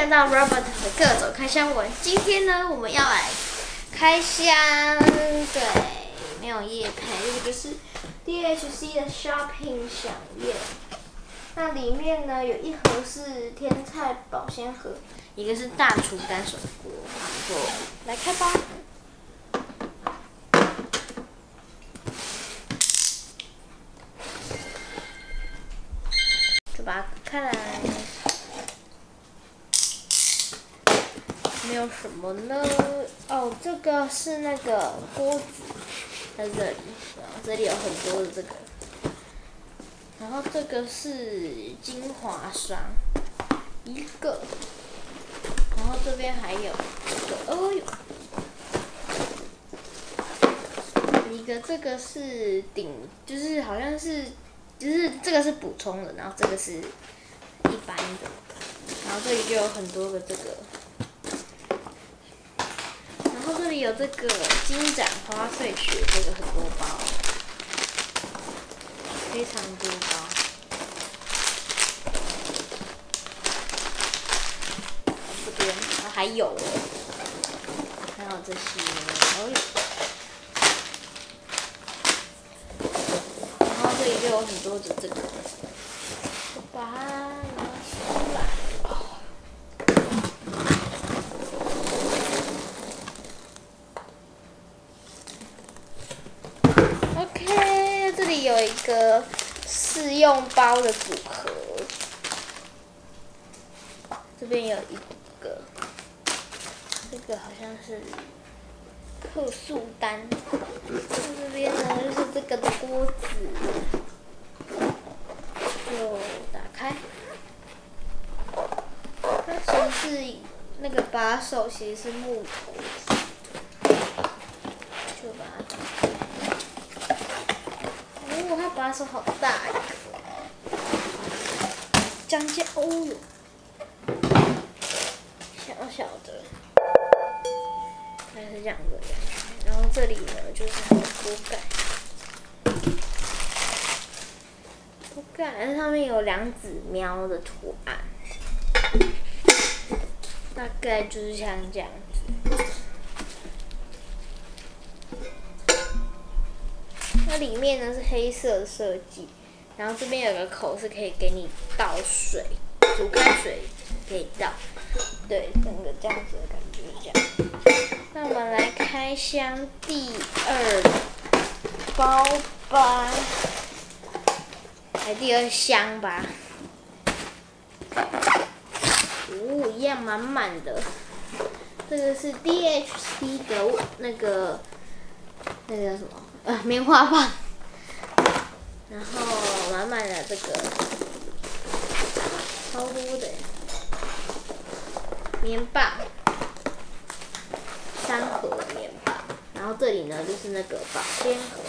看到 Robert 的各种开箱文。今天呢，我们要来开箱，对，没有叶配，这个是 DHC 的 Shopping 响宴。那里面呢，有一盒是天菜保鲜盒，一个是大厨单手锅。来开吧。就把它开来。没有什么呢？哦，这个是那个锅子，在这里，然后这里有很多的这个，然后这个是精华霜，一个，然后这边还有一个，哦哟，一个这个是顶，就是好像是，就是这个是补充的，然后这个是一般的，然后这里就有很多个这个。这里有这个金盏花萃取，这个很多包，非常多包。这边还有，还有这些，然后这里就有很多的这个，把它拿出来。有一个试用包的组合，这边有一个，这个好像是特速单，这边呢就是这个的锅子，就打开，它其实是那个把手其实是木头，就把它打开。哦，它把手好大呀！将近哦哟，小小的，还是这样子。然后这里呢，就是它的锅盖，锅盖上面有两只喵的图案，大概就是像这样里面呢是黑色的设计，然后这边有个口是可以给你倒水，煮开水可以倒，对，整个这样子的感觉这样。那我们来开箱第二包吧，来第二箱吧。哦，一样满满的，这个是 DHC 的那个，那个叫什么？呃，棉花棒，然后满满的这个超多的棉棒，三盒棉棒，然后这里呢就是那个保鲜盒，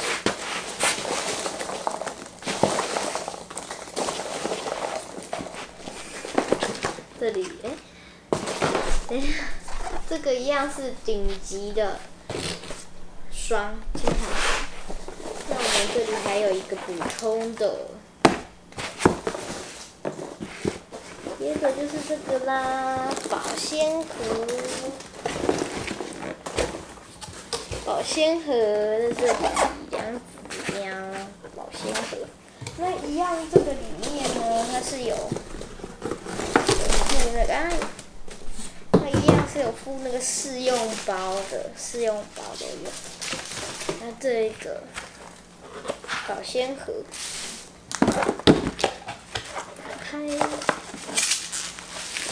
这里哎，等一下，这个一样是顶级的双经常。这里还有一个补充的，接着就是这个啦，保鲜盒，保鲜盒这里，两子喵，保鲜盒。那一样，这个里面呢，它是有附那个，它一样是有附那个试用包的，试用包都有。那这个。保鲜盒，打开，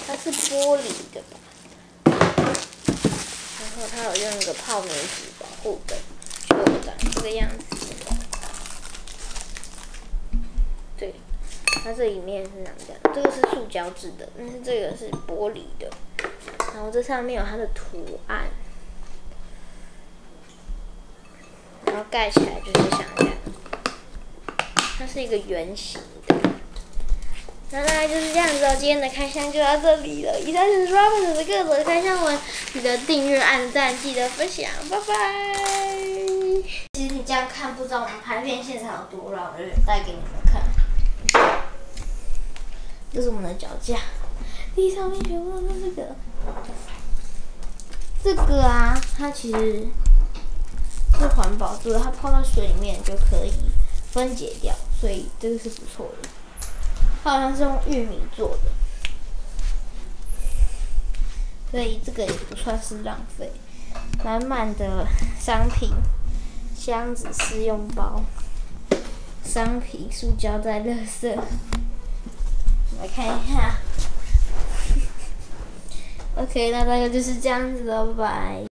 它是玻璃的吧？然后它有用一个泡棉纸保护的，就长这个样子。对，它这里面是这样，这个是塑胶制的，但是这个是玻璃的。然后这上面有它的图案，然后盖起来就是像这样。它是一个圆形的，那大概就是这样子哦。今天的开箱就到这里了。以上就是 Robert 的各种开箱文，记得订阅、按赞，记得分享，拜拜。其实你这样看不知道我们拍片现场有多乱，我就带给你们看。这是我们的脚架地上面全部都是这个。这个啊，它其实是环保做的，它泡到水里面就可以分解掉，所以这个是不错的。它好像是用玉米做的，所以这个也不算是浪费。满满的商品，箱子、试用包、商品、塑胶袋、垃圾。来看一下。OK，那大概就是这样子了，拜拜。